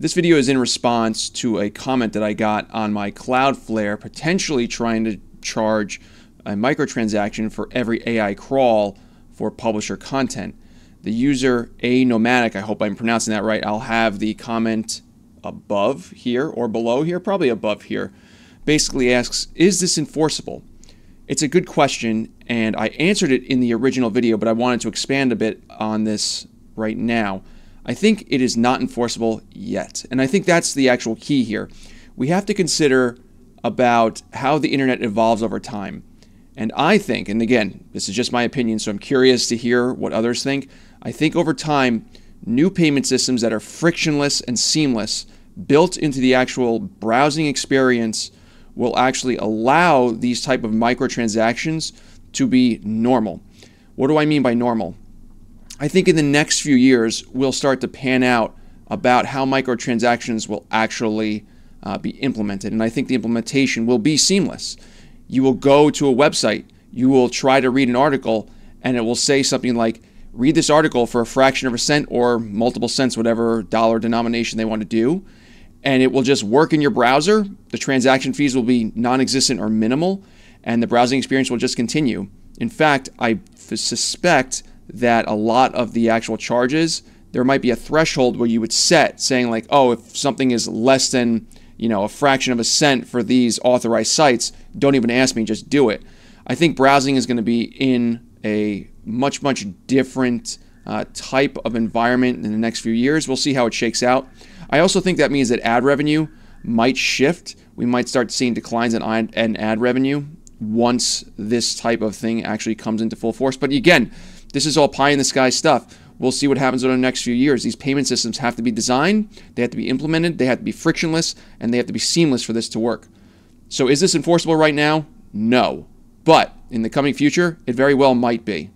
This video is in response to a comment that I got on my Cloudflare potentially trying to charge a microtransaction for every AI crawl for publisher content. The user aGnomadic, I hope I'm pronouncing that right. I'll have the comment above here or below here, probably above here. Basically asks, is this enforceable? It's a good question, and I answered it in the original video, but I wanted to expand a bit on this right now. I think it is not enforceable yet. And I think that's the actual key here. We have to consider about how the internet evolves over time. And I think, and again, this is just my opinion, so I'm curious to hear what others think. I think over time, new payment systems that are frictionless and seamless, built into the actual browsing experience, will actually allow these type of microtransactions to be normal. What do I mean by normal? I think in the next few years, we'll start to pan out about how microtransactions will actually uh, be implemented. And I think the implementation will be seamless. You will go to a website, you will try to read an article, and it will say something like, read this article for a fraction of a cent or multiple cents, whatever dollar denomination they want to do. And it will just work in your browser. The transaction fees will be non existent or minimal, and the browsing experience will just continue. In fact, I suspect that a lot of the actual charges, there might be a threshold where you would set saying like, oh, if something is less than, you know, a fraction of a cent for these authorized sites, don't even ask me, just do it. I think browsing is going to be in a much, much different uh, type of environment in the next few years. We'll see how it shakes out. I also think that means that ad revenue might shift. We might start seeing declines in ad revenue once this type of thing actually comes into full force. But again, this is all pie in the sky stuff. We'll see what happens over the next few years. These payment systems have to be designed, they have to be implemented, they have to be frictionless, and they have to be seamless for this to work. So, is this enforceable right now? No. But in the coming future, it very well might be.